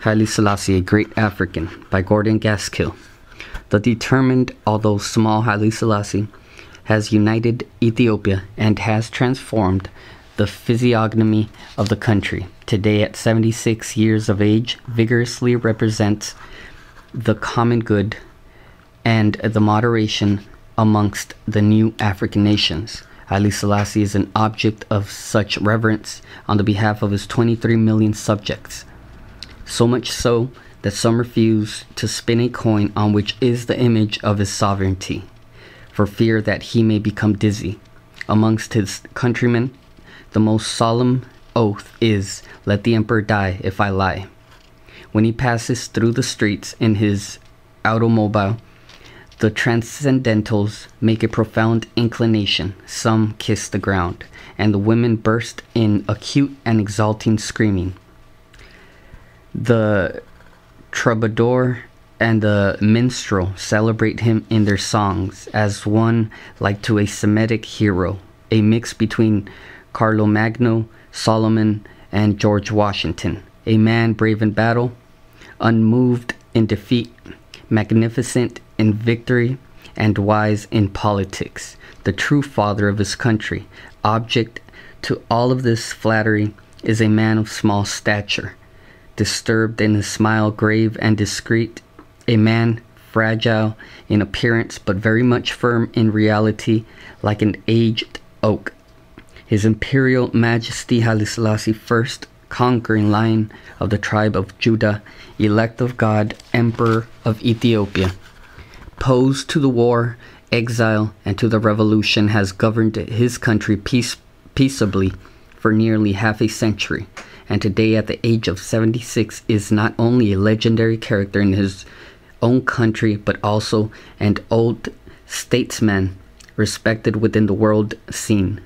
Haile Selassie, a Great African, by Gordon Gaskill. The determined, although small Haile Selassie, has united Ethiopia and has transformed the physiognomy of the country. Today, at 76 years of age, vigorously represents the common good and the moderation amongst the new African nations. Haile Selassie is an object of such reverence on the behalf of his 23 million subjects. So much so that some refuse to spin a coin on which is the image of his sovereignty, for fear that he may become dizzy. Amongst his countrymen, the most solemn oath is, Let the emperor die if I lie. When he passes through the streets in his automobile, the transcendentals make a profound inclination. Some kiss the ground, and the women burst in acute and exulting screaming. The troubadour and the minstrel celebrate him in their songs as one like to a Semitic hero, a mix between Carlomagno, Solomon, and George Washington, a man brave in battle, unmoved in defeat, magnificent in victory, and wise in politics, the true father of his country. Object to all of this flattery is a man of small stature, disturbed in his smile, grave and discreet, a man fragile in appearance but very much firm in reality, like an aged oak. His Imperial Majesty Haile Selassie first conquering lion of the tribe of Judah, elect of God, Emperor of Ethiopia. Posed to the war, exile, and to the revolution, has governed his country peace, peaceably for nearly half a century, and today, at the age of 76, is not only a legendary character in his own country, but also an old statesman respected within the world scene.